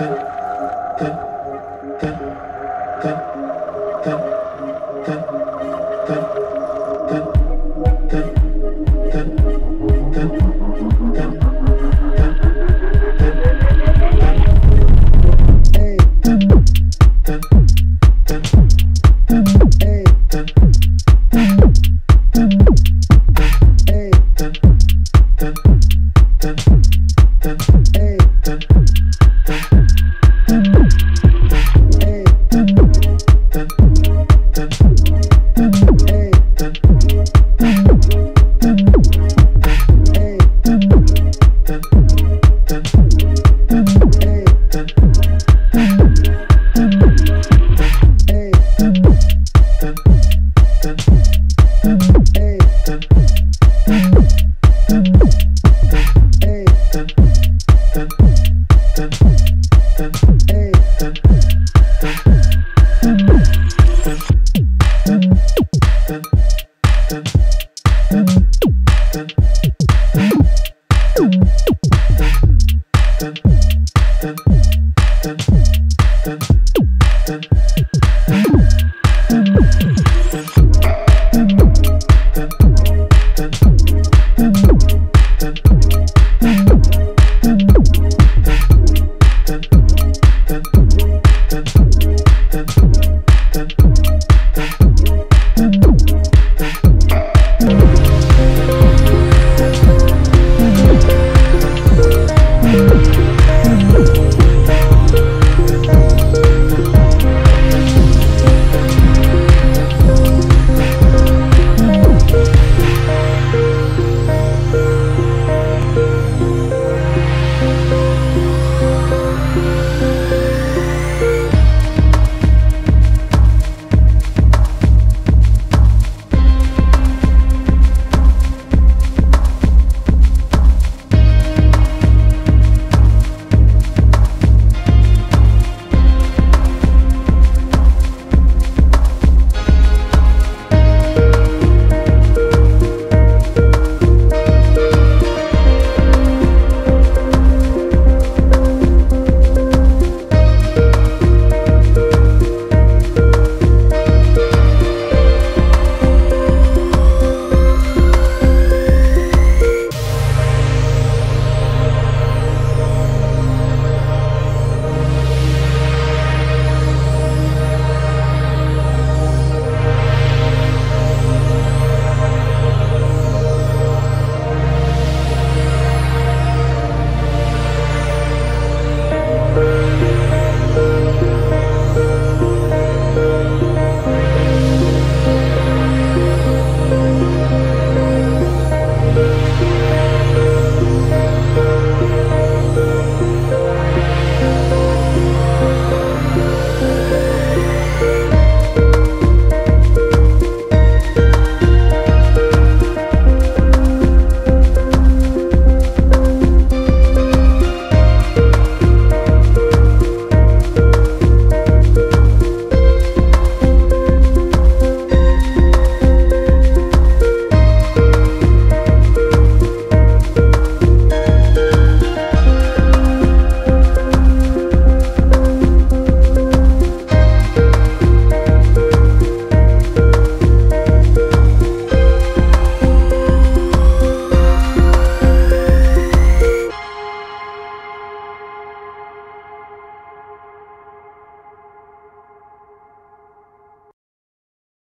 hit, hit.